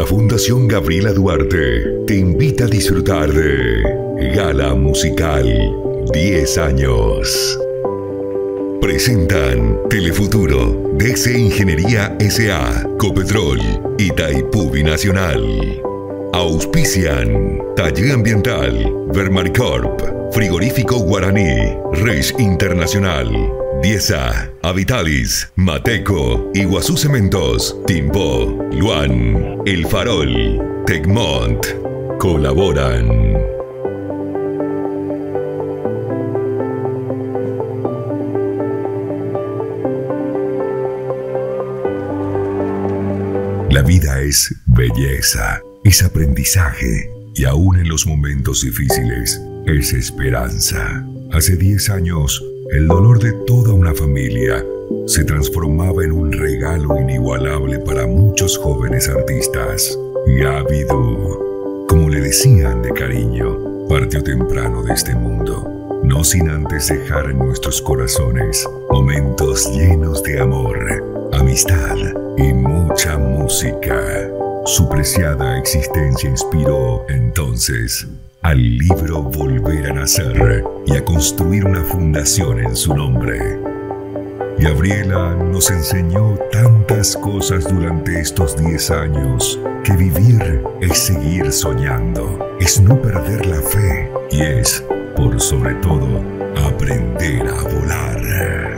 La Fundación Gabriela Duarte te invita a disfrutar de Gala Musical 10 años. Presentan Telefuturo, DC Ingeniería SA, Copetrol y Taipú Nacional. Auspician Taller Ambiental, Vermaricorp, Frigorífico Guaraní, Reis Internacional, Diesa, Habitalis, Mateco, Iguazú Cementos, Timbo, Luan, El Farol, Tecmont. Colaboran. La vida es belleza, es aprendizaje y aún en los momentos difíciles es esperanza. Hace 10 años, el dolor de toda una familia se transformaba en un regalo inigualable para muchos jóvenes artistas. Gaby como le decían de cariño, partió temprano de este mundo, no sin antes dejar en nuestros corazones momentos llenos de amor, amistad y mucha música. Su preciada existencia inspiró entonces al libro Volver a Nacer y a construir una fundación en su nombre. Gabriela nos enseñó tantas cosas durante estos 10 años que vivir es seguir soñando, es no perder la fe y es, por sobre todo, aprender a volar.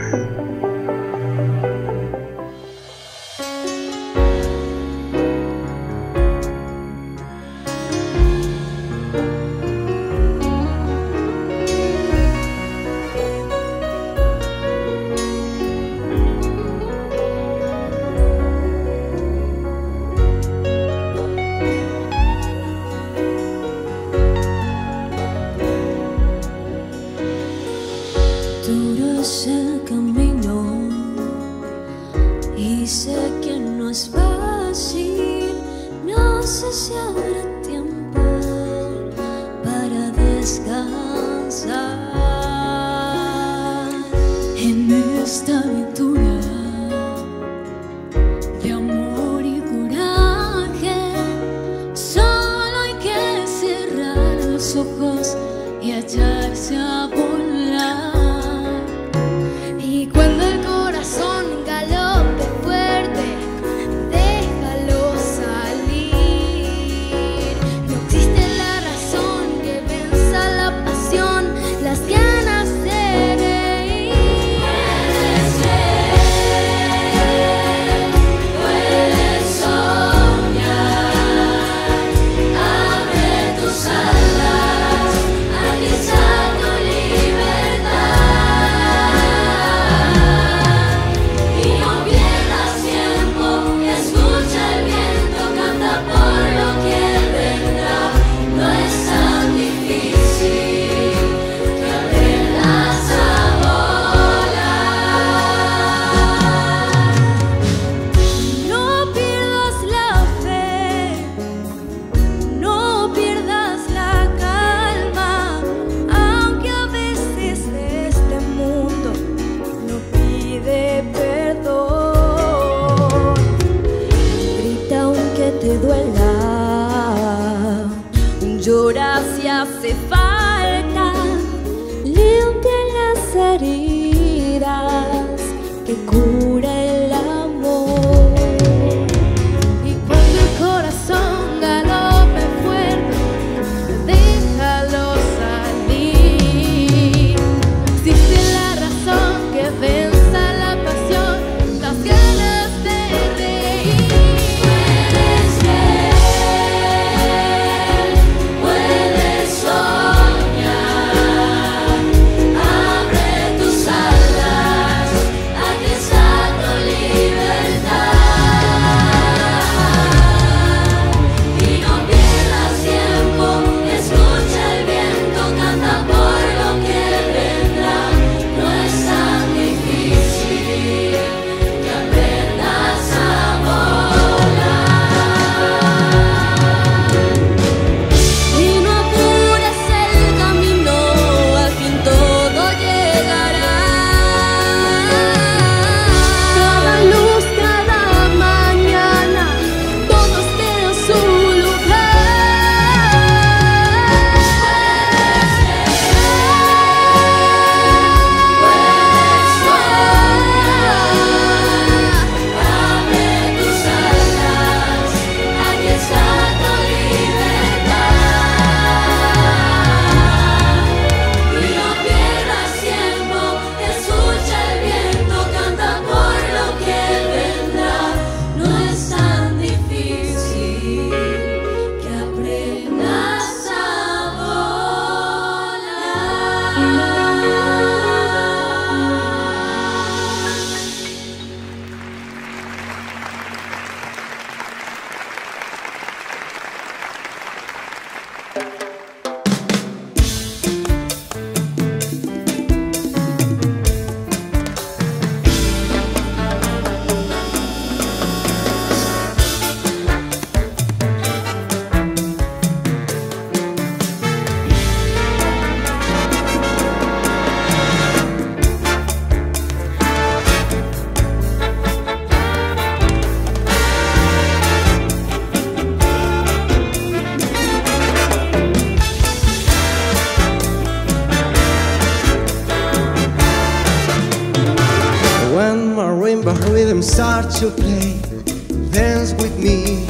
Dance with me,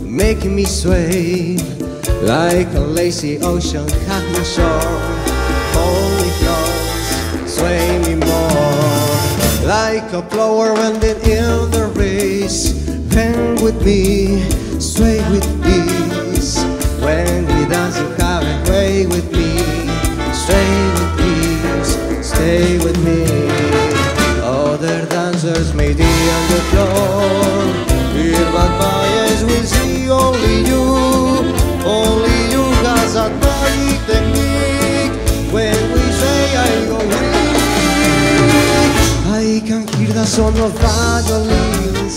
making me sway like a lazy ocean hugging shore. Me close, sway me more, like a flower bending in the breeze. Bend with me, sway with ease. When we dance, you have a way with me. Stay with ease, stay with me. Other dancers may be on the floor. Eyes will see only you. Only you has a magic technique. When we say I go weak, I can hear the sound of violins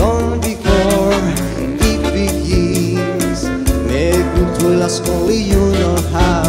long before it begins. Me to last only you know how.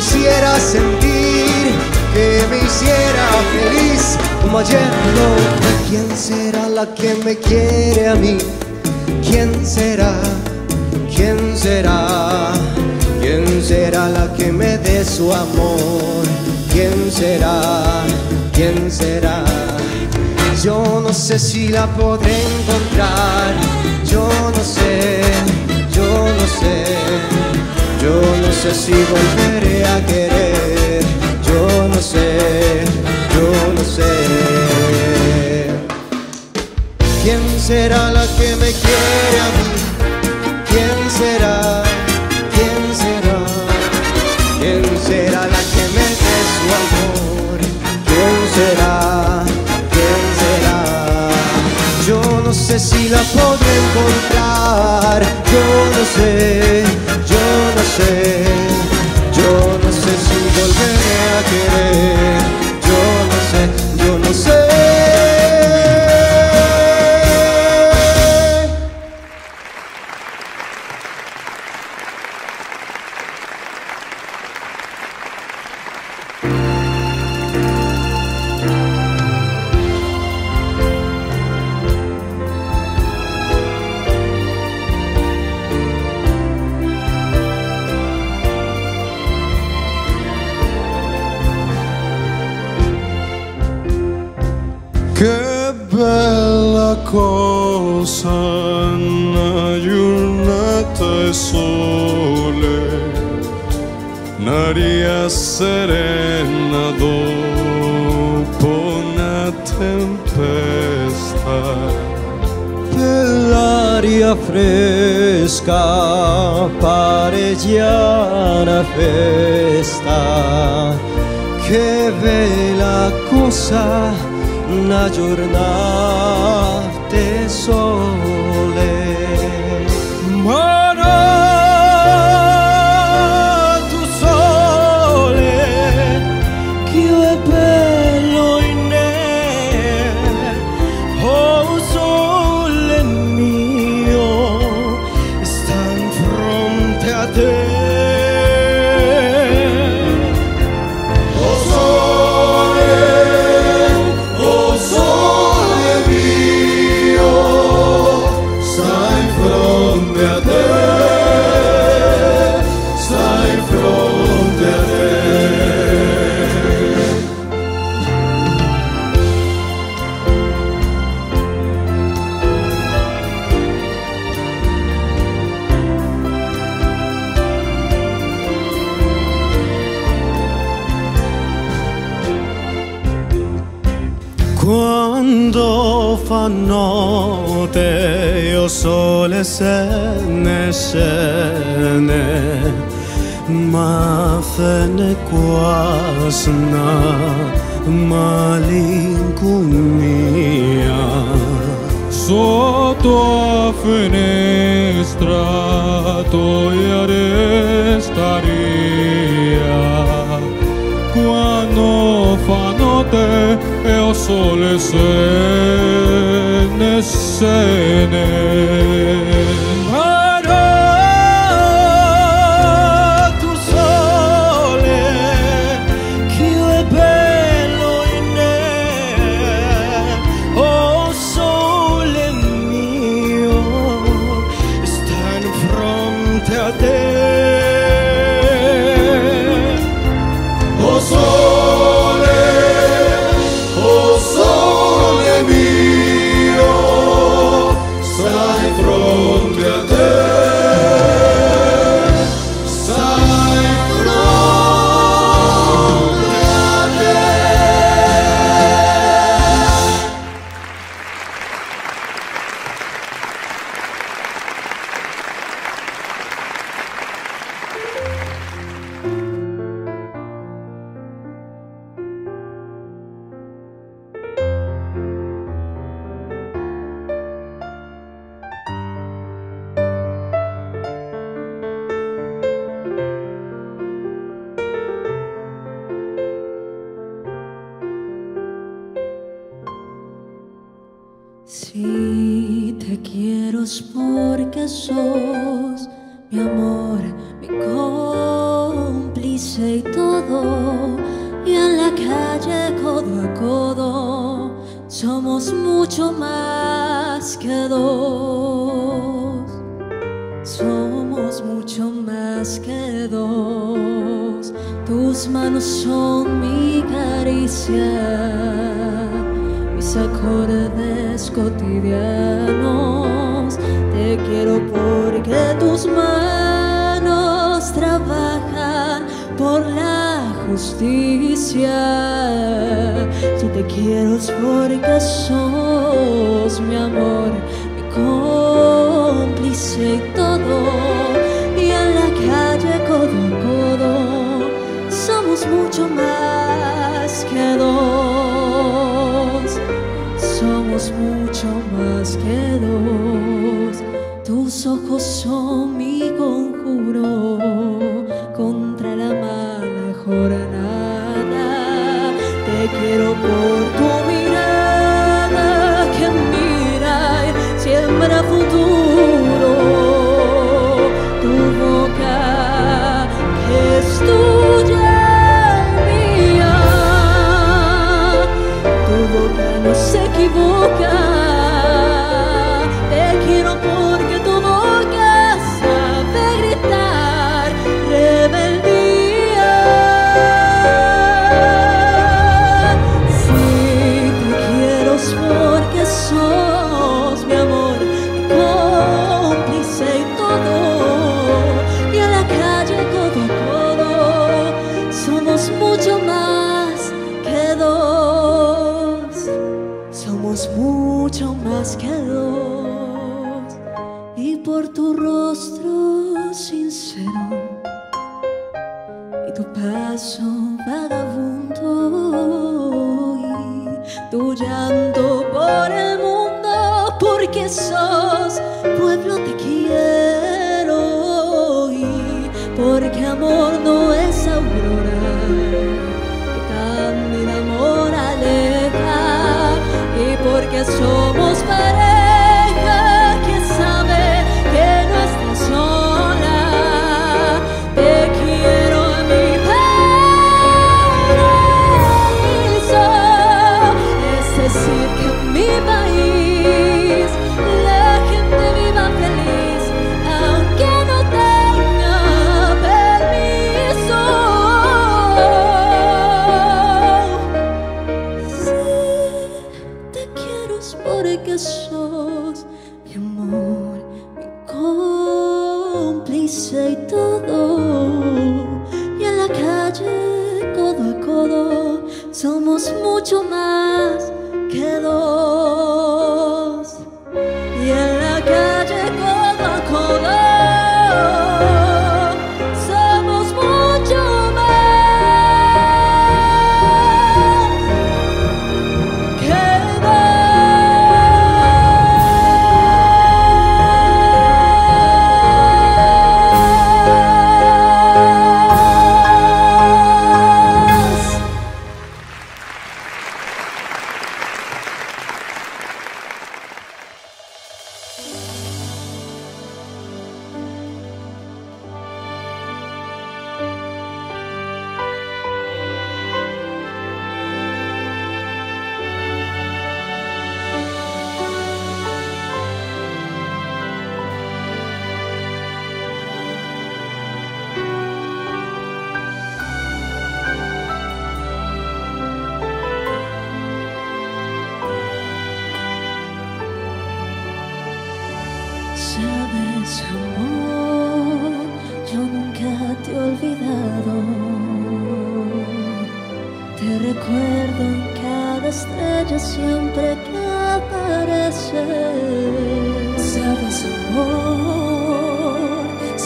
Hiciera sentir, que me hiciera feliz como ayer. No, ¿quién será la que me quiere a mí? ¿Quién será? ¿Quién será? ¿Quién será la que me dé su amor? ¿Quién será? ¿Quién será? Yo no sé si la podré encontrar, yo no sé, yo no sé, yo no sé si volveré a querer, yo no sé, yo no sé. ¿Quién será la que me quiere a mí? ¿Quién será? ¿Quién será? ¿Quién será la que me dé su amor? ¿Quién será? ¿Quién será? Yo no sé si la podré encontrar. Yo no sé, no φανότε ως όλες μα μάθαινε κουάσνα μαλλιγκουνία Σώτο αφενεστρά, το ιαρεσταρία κουάνο φανότε o sole se ne se ne mucho más que dos. Somos mucho más que dos. Tus manos son mi caricia, mis acordes cotidianos. Te quiero porque tus manos trabajan por la justicia te quiero es porque sos mi amor, mi cómplice y todo. Y en la calle codo a codo somos mucho más que dos. Somos mucho más que dos. Tus ojos son mi conjuro.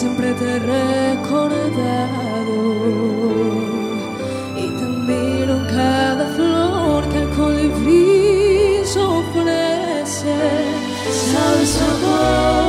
siempre te he recordado y te miro en cada flor que el colibrí ofrece. Sabes amor.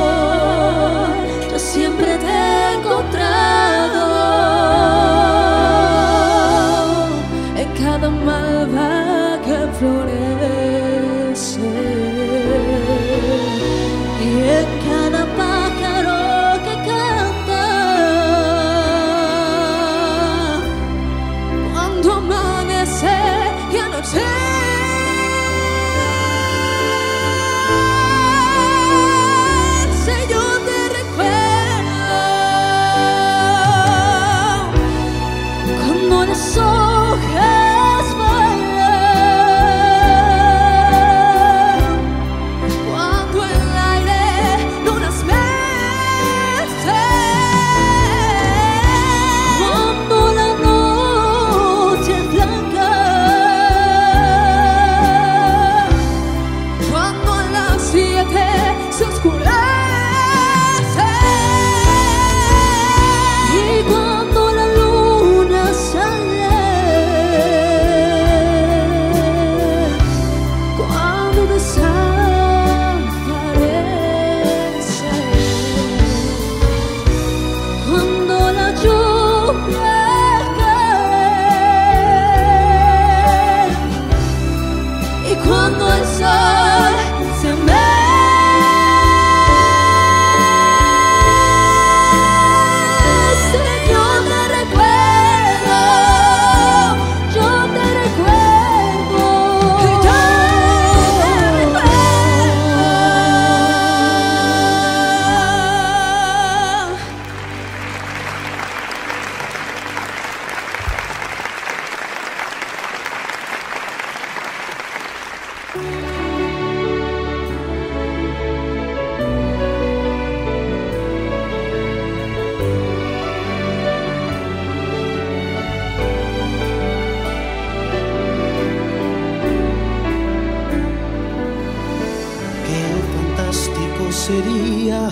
Qué fantástico sería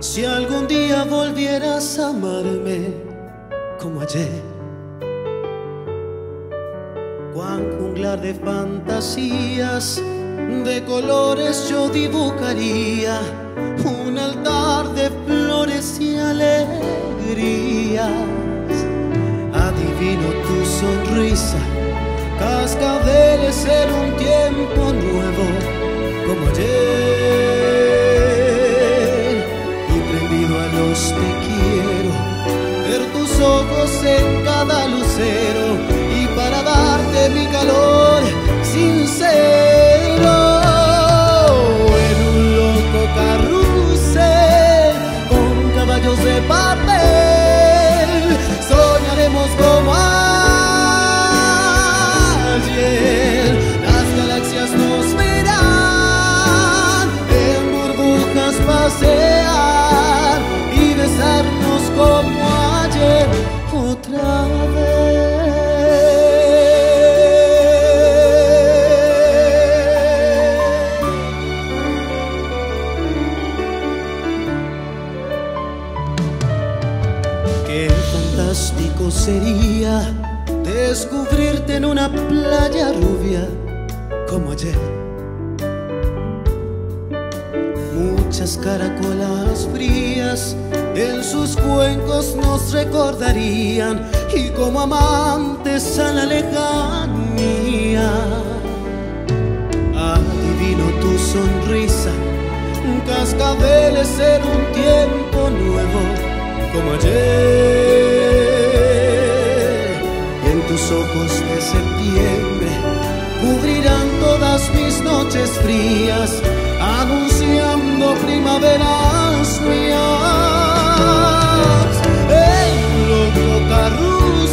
si algún día volvieras a amarme. equivocaria cuencos nos recordarían y como amantes a la lejanía. Adivino tu sonrisa, cascabeles en un tiempo nuevo como ayer. En tus ojos de septiembre cubrirán todas mis noches frías, anunciando primaveras mías. na rua.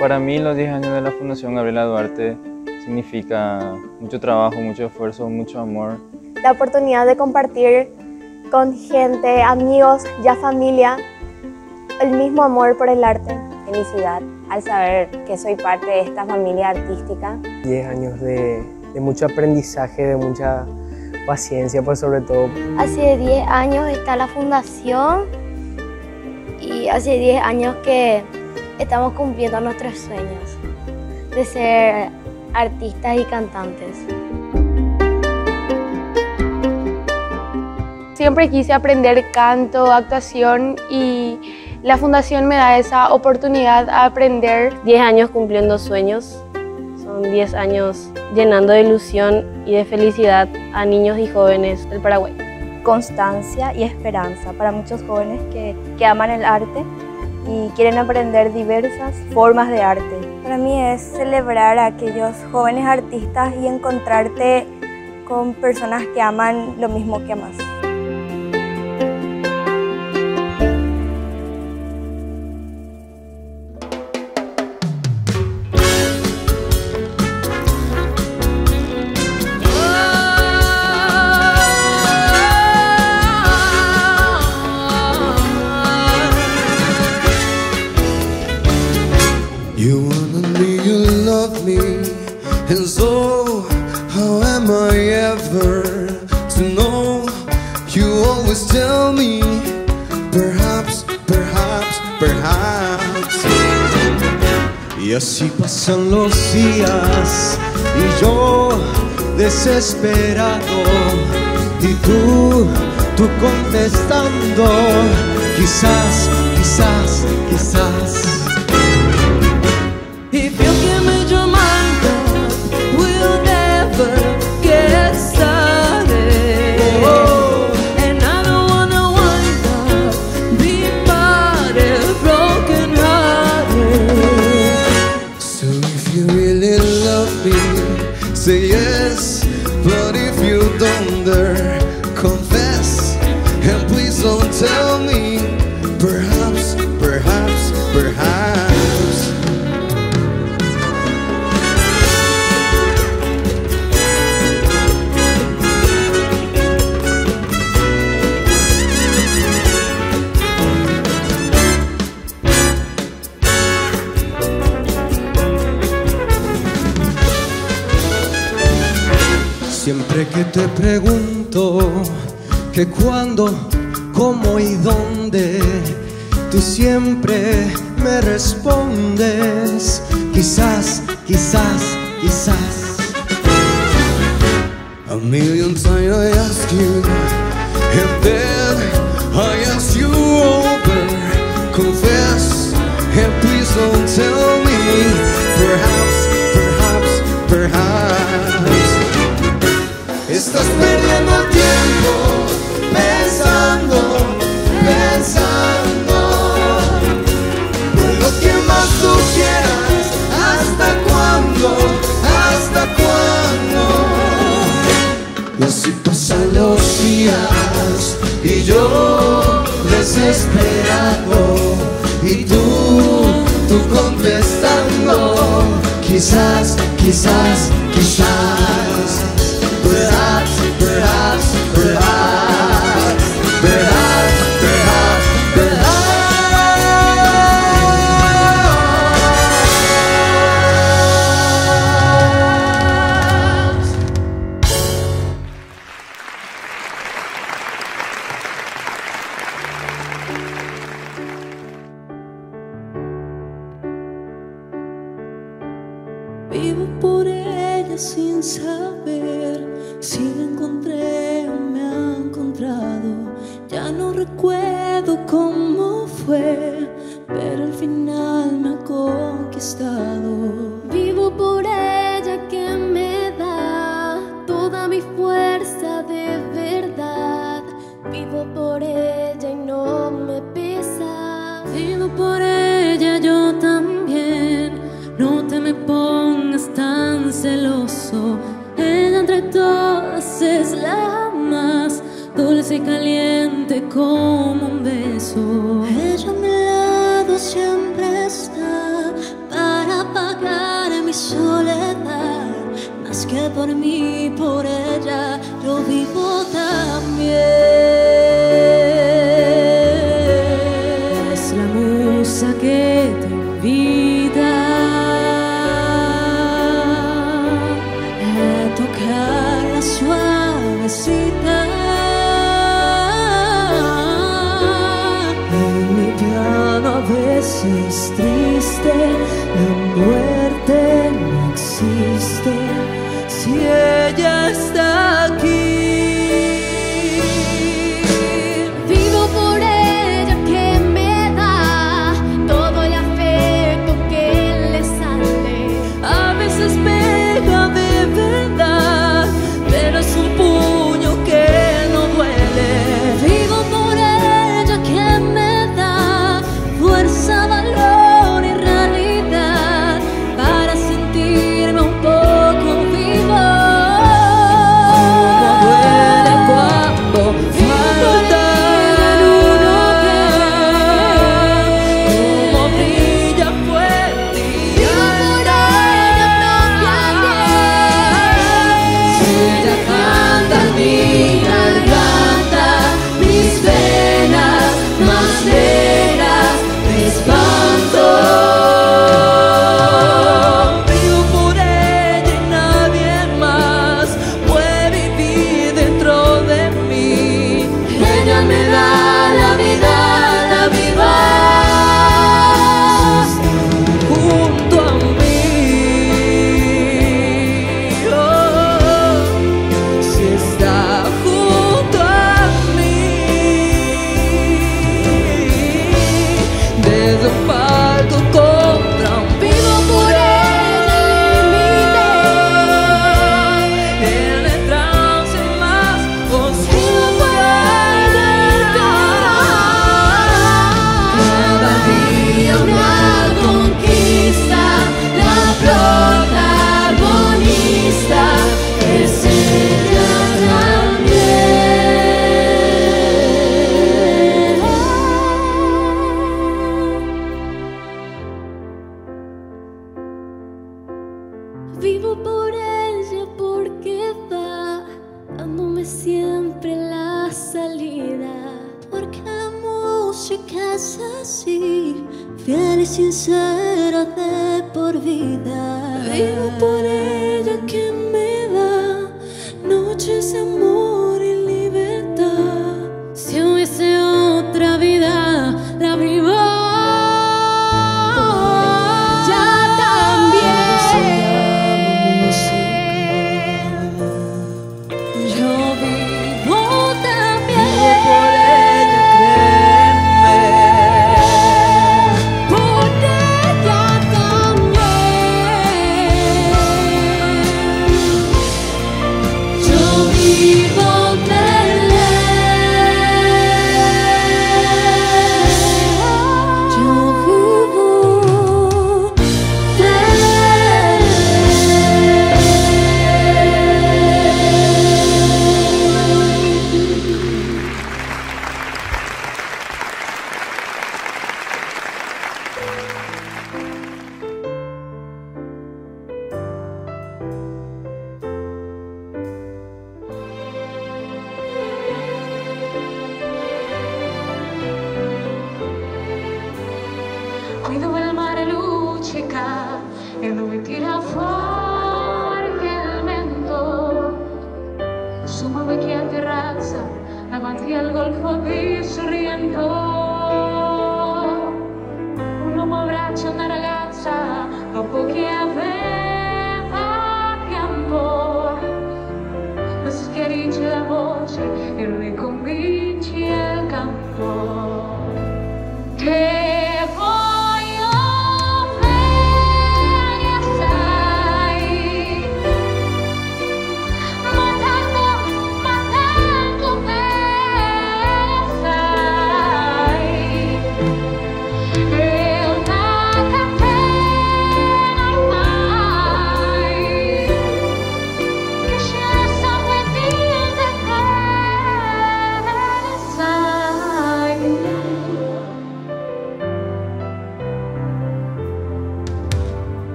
Para mí los 10 años de la Fundación Gabriela Duarte significa mucho trabajo, mucho esfuerzo, mucho amor. La oportunidad de compartir con gente, amigos, ya familia, el mismo amor por el arte. Felicidad al saber que soy parte de esta familia artística. 10 años de, de mucho aprendizaje, de mucha paciencia, pues sobre todo. Hace 10 años está la fundación y hace 10 años que estamos cumpliendo nuestros sueños de ser artistas y cantantes. Siempre quise aprender canto, actuación y la fundación me da esa oportunidad a aprender. 10 años cumpliendo sueños, son 10 años llenando de ilusión y de felicidad a niños y jóvenes del Paraguay. Constancia y esperanza para muchos jóvenes que, que aman el arte y quieren aprender diversas formas de arte. Para mí es celebrar a aquellos jóvenes artistas y encontrarte con personas que aman lo mismo que amas. Y yo desesperado y tú, tú contestando, quizás, quizás, quizás. Sin saber si la encontré o me ha encontrado. Ya no recuerdo cómo fue, pero al final me ha conquistado. caliente como un beso. Ella a mi lado siempre está para pagar mi soledad. Más que por mí, por ella, yo vivo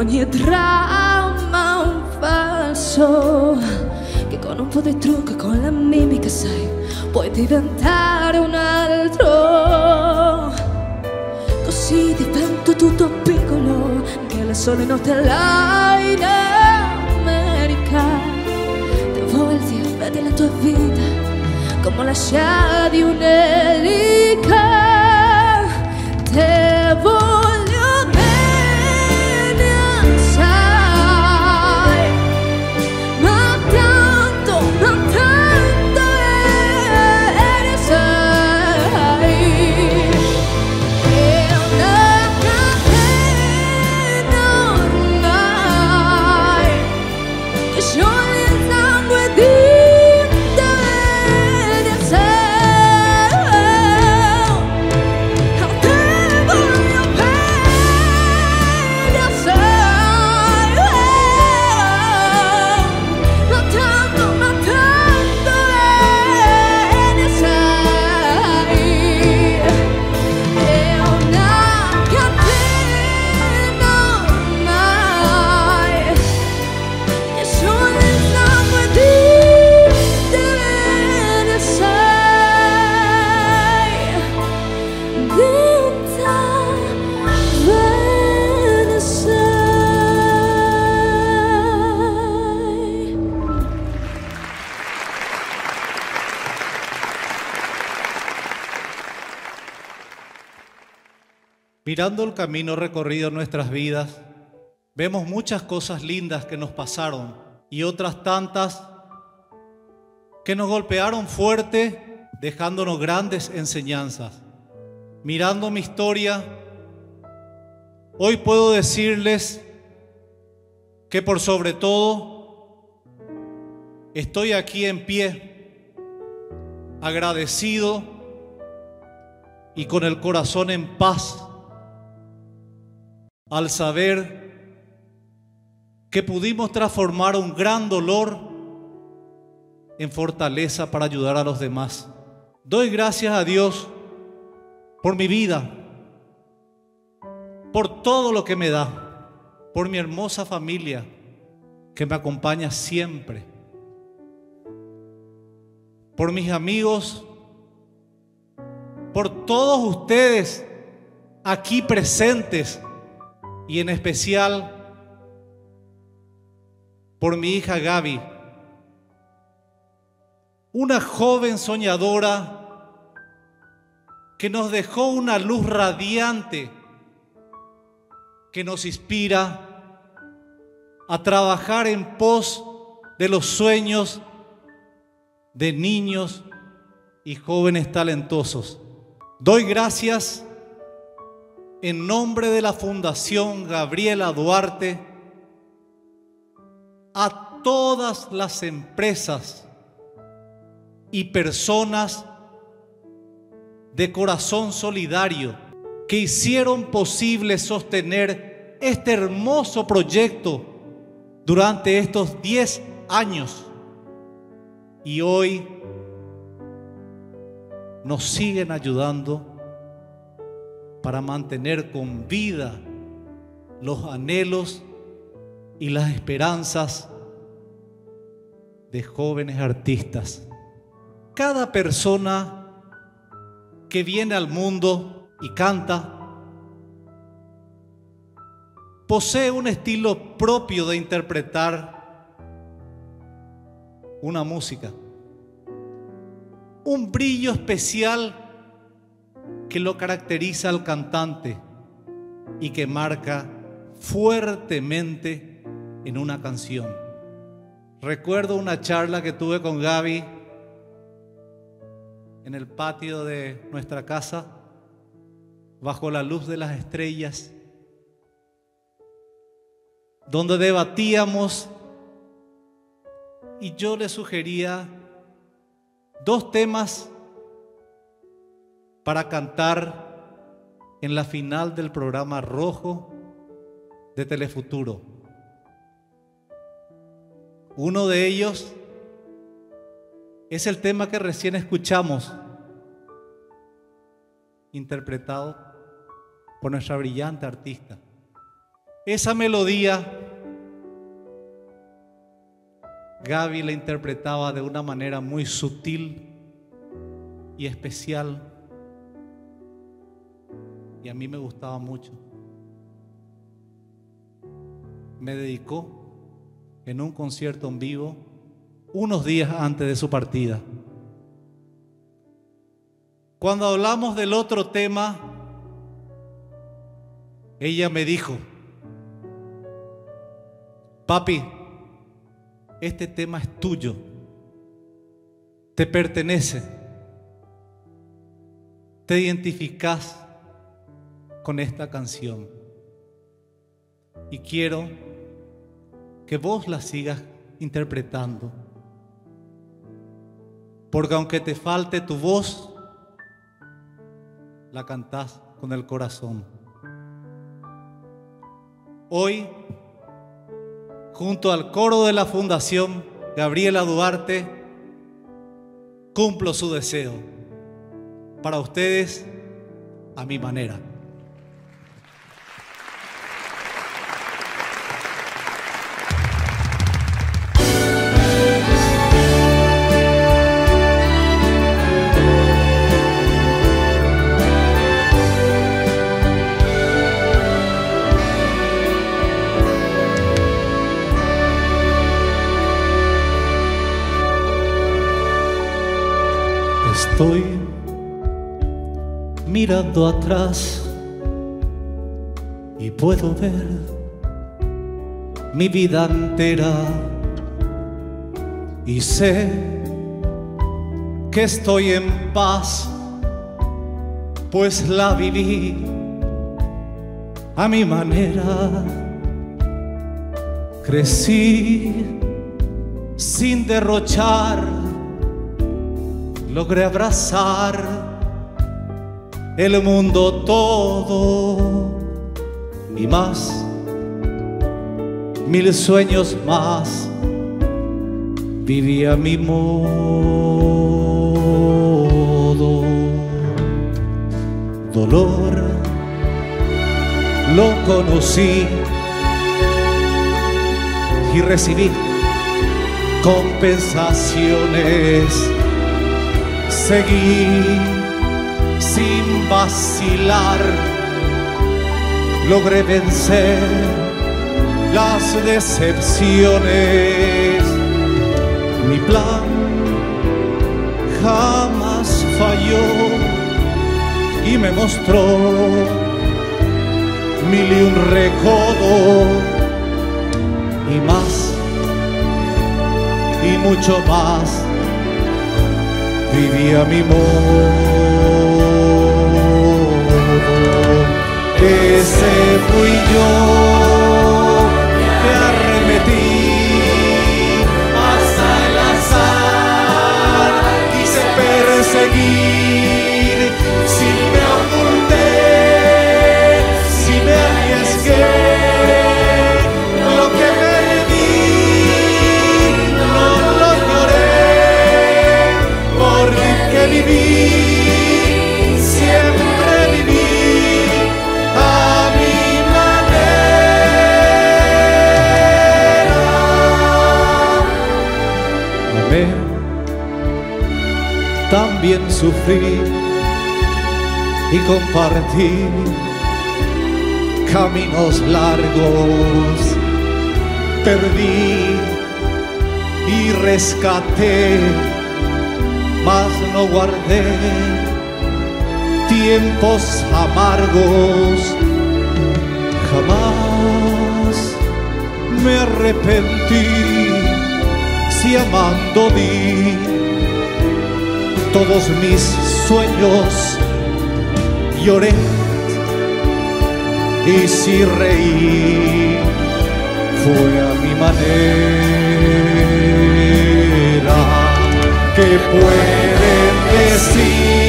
ogni dramma un falso. Che con un po' di trucco, con la mimica, sai, puoi diventare un altro. Così divento tutto piccolo, che le sole notte là in America. Te volti e vedi la tua vita come la scia di un'elica. Te Mirando el camino recorrido en nuestras vidas, vemos muchas cosas lindas que nos pasaron y otras tantas que nos golpearon fuerte, dejándonos grandes enseñanzas. Mirando mi historia, hoy puedo decirles que por sobre todo estoy aquí en pie, agradecido y con el corazón en paz al saber que pudimos transformar un gran dolor en fortaleza para ayudar a los demás. Doy gracias a Dios por mi vida, por todo lo que me da, por mi hermosa familia que me acompaña siempre, por mis amigos, por todos ustedes aquí presentes y en especial por mi hija Gaby, una joven soñadora que nos dejó una luz radiante que nos inspira a trabajar en pos de los sueños de niños y jóvenes talentosos. Doy gracias en nombre de la Fundación Gabriela Duarte a todas las empresas y personas de corazón solidario que hicieron posible sostener este hermoso proyecto durante estos 10 años. Y hoy nos siguen ayudando para mantener con vida los anhelos y las esperanzas de jóvenes artistas. Cada persona que viene al mundo y canta, posee un estilo propio de interpretar una música, un brillo especial que lo caracteriza al cantante y que marca fuertemente en una canción. Recuerdo una charla que tuve con Gaby en el patio de nuestra casa, bajo la luz de las estrellas, donde debatíamos y yo le sugería dos temas para cantar en la final del programa Rojo de Telefuturo. Uno de ellos es el tema que recién escuchamos, interpretado por nuestra brillante artista. Esa melodía, Gaby la interpretaba de una manera muy sutil y especial. Y a mí me gustaba mucho. Me dedicó en un concierto en vivo unos días antes de su partida. Cuando hablamos del otro tema, ella me dijo, papi, este tema es tuyo, te pertenece, te identificas con esta canción y quiero que vos la sigas interpretando. Porque aunque te falte tu voz, la cantás con el corazón. Hoy, junto al coro de la Fundación Gabriela Duarte, cumplo su deseo. Para ustedes, a mi manera. Estoy mirando atrás y puedo ver mi vida entera y sé que estoy en paz, pues la viví a mi manera. Crecí sin derrochar logré abrazar el mundo todo y más, mil sueños más, vivía mi modo. Dolor lo conocí y recibí compensaciones seguí sin vacilar, logré vencer las decepciones. Mi plan jamás falló y me mostró mil y un recodo y más y mucho más vivía mi modo. Ese fui yo y compartir caminos largos. Perdí y rescaté, mas no guardé tiempos amargos. Jamás me arrepentí si amando di todos mis sueños lloré y si reí fue a mi manera. ¿Qué pueden decir?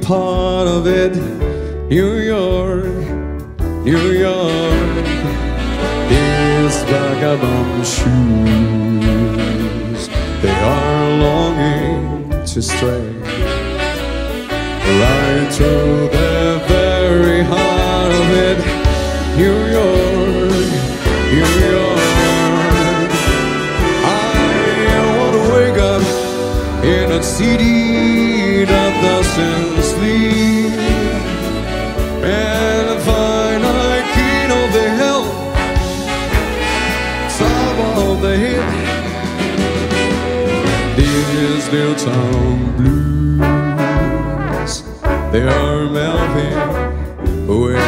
part of it. New York, New York, these vagabond shoes, they are longing to stray right to the very heart of it. New York, New York, I want to wake up in a city that doesn't. Snelltown blues, they are melting away.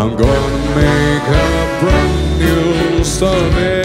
I'm gonna make a brand new story.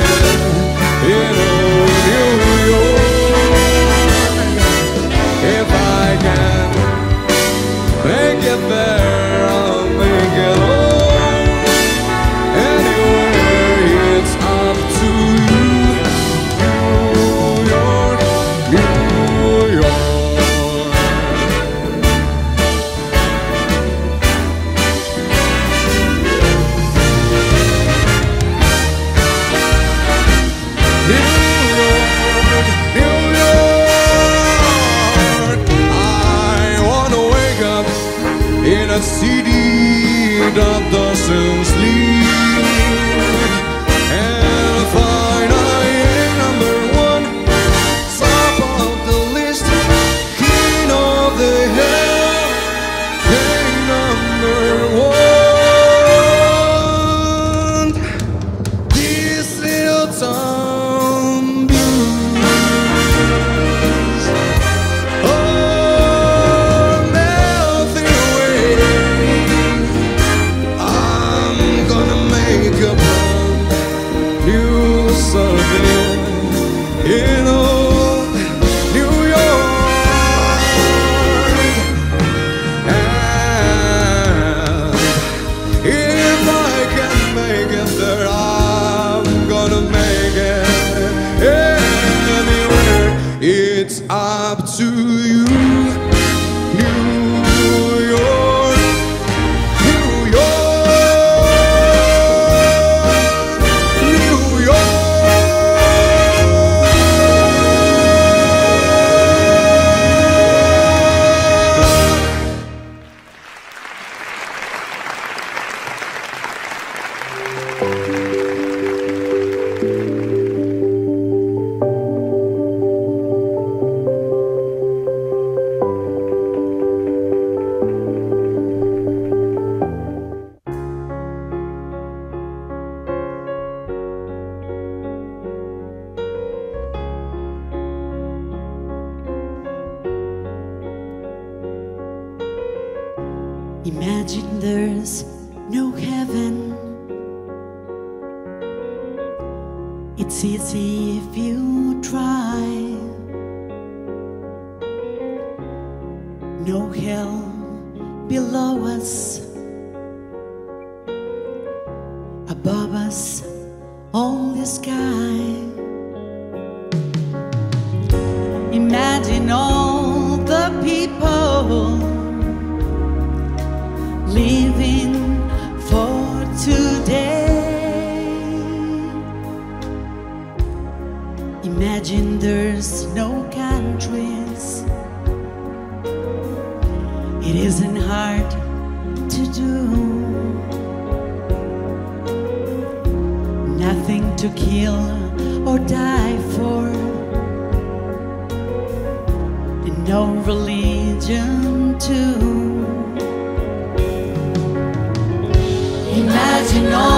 you know.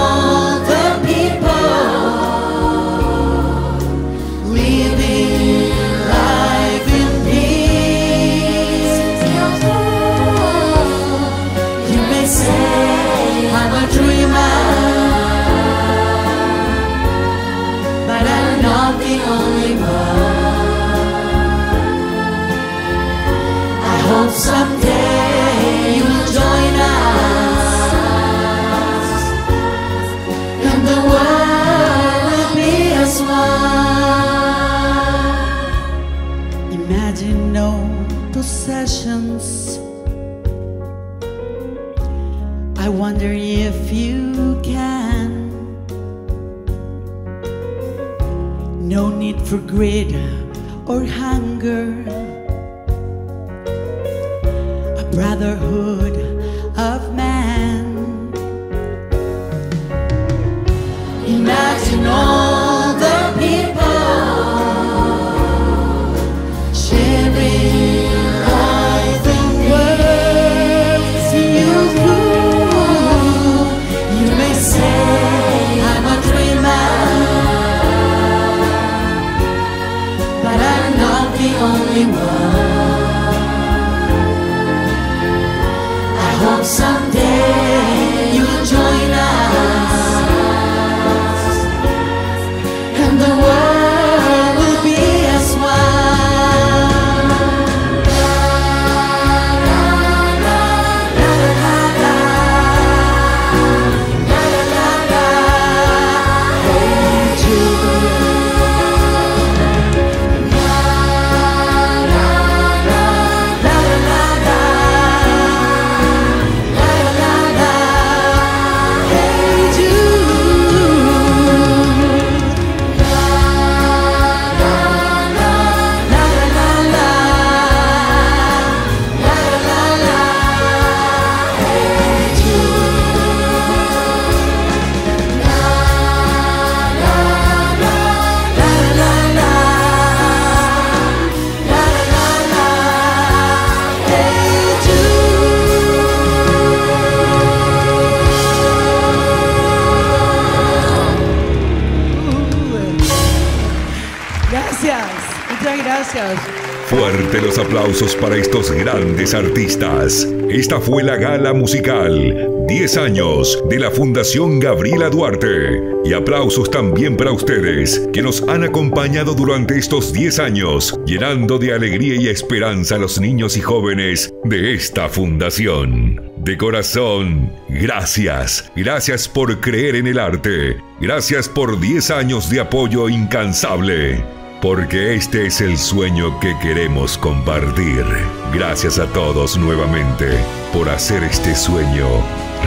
Los aplausos para estos grandes artistas. Esta fue la gala musical 10 años de la Fundación Gabriela Duarte. Y aplausos también para ustedes que nos han acompañado durante estos 10 años, llenando de alegría y esperanza a los niños y jóvenes de esta fundación. De corazón, gracias. Gracias por creer en el arte. Gracias por 10 años de apoyo incansable porque este es el sueño que queremos compartir. Gracias a todos nuevamente por hacer este sueño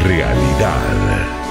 realidad.